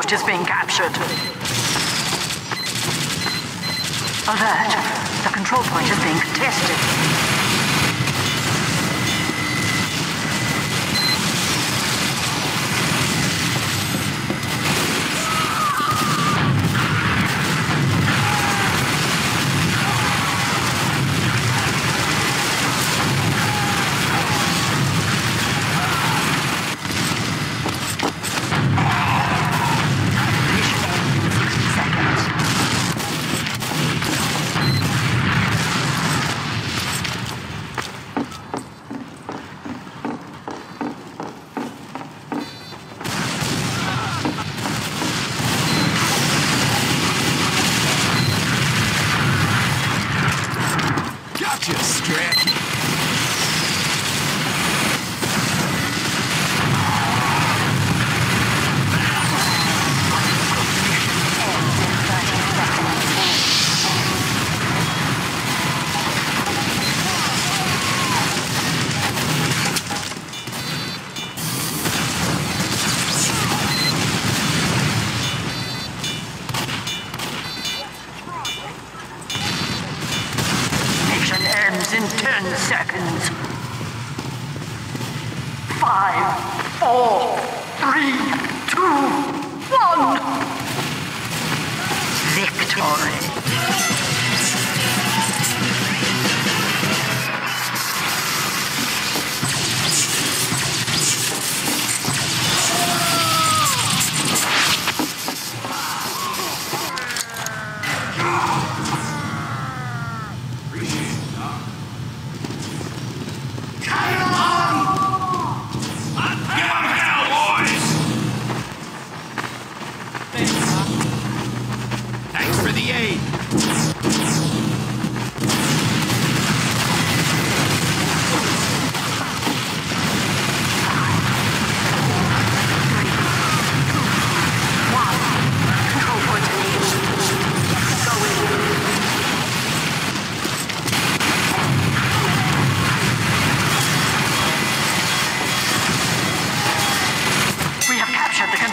Point is being captured. Alert! The control point is being contested. Five, four, three, two, one. Victory.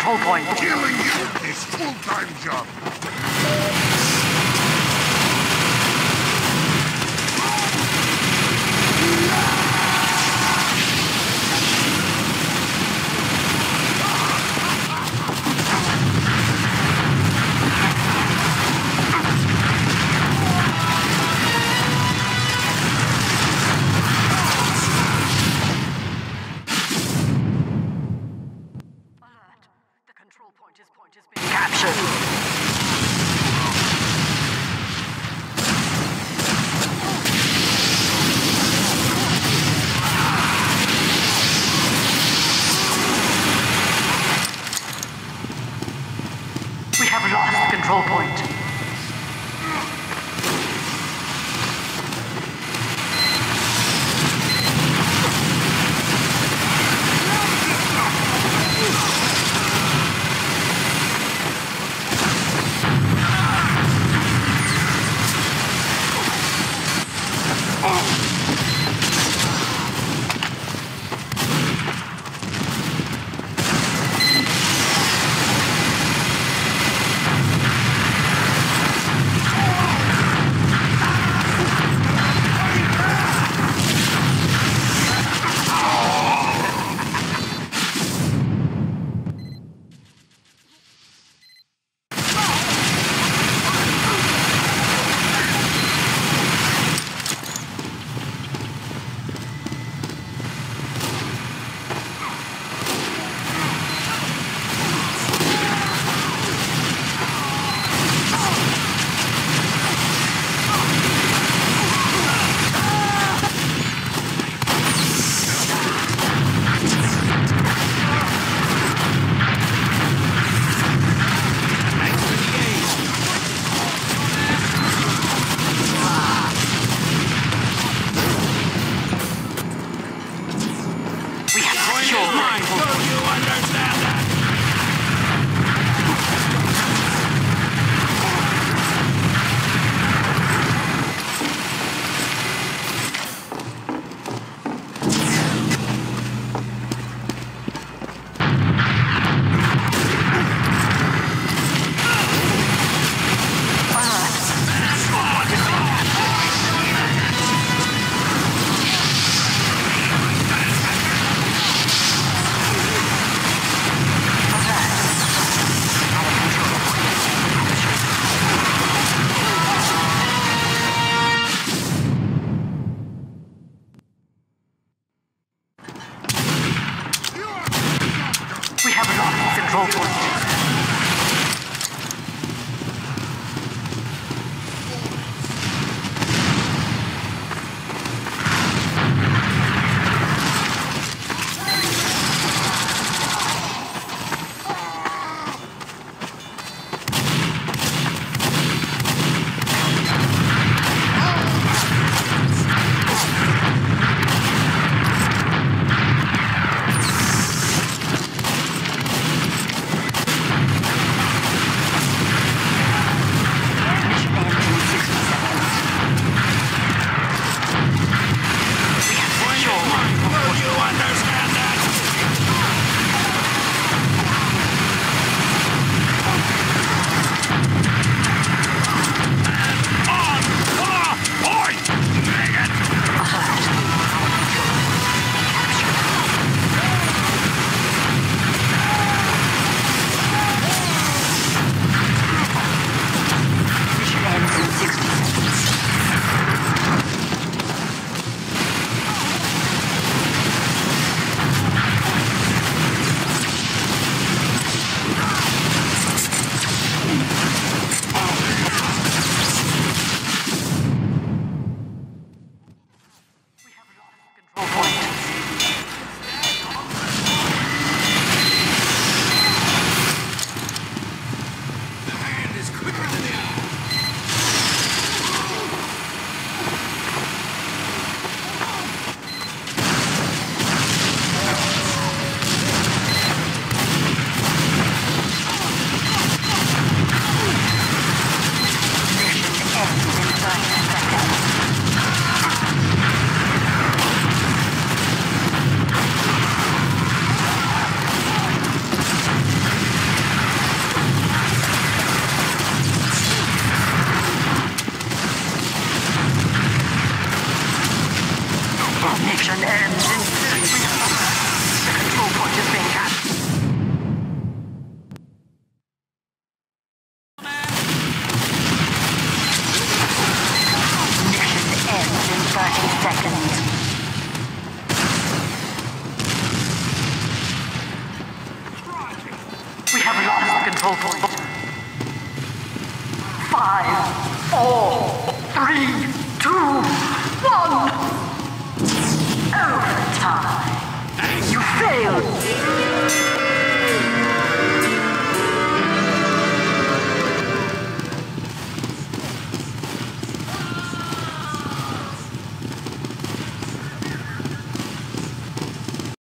Killing you is full-time job. Control point. Hand is